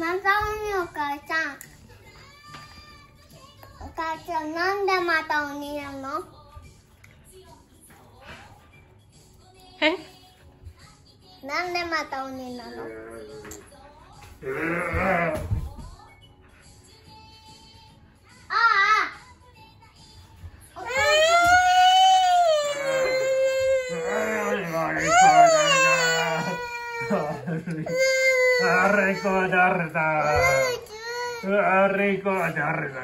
また鬼お母さん。お母ちゃんなんでまた鬼なの？え？なんでまた鬼なの？あ。あ誰だあれこ誰だ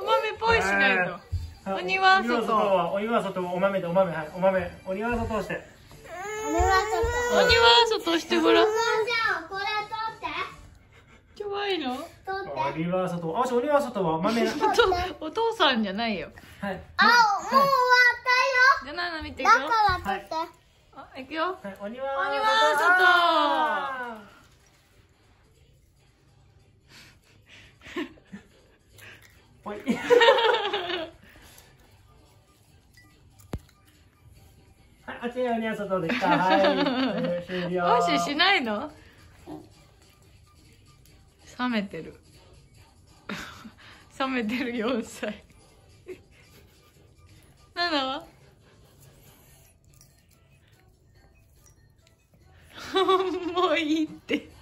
お豆ポイしないと鬼は外鬼は外お豆でお豆はいお豆鬼は外して鬼は外してごらん怖いの取って鬼は外あし鬼は外は豆はいお父お父さんじゃないよあもう終わったよじゃあナナ見ていくだよから取って、あ行くよ。はい鬼は外おい。はい、あっちに鬼は外でした。はい、えー終了。ワッシーしないの？冷めてる。冷めてる4歳ナナはもういいって。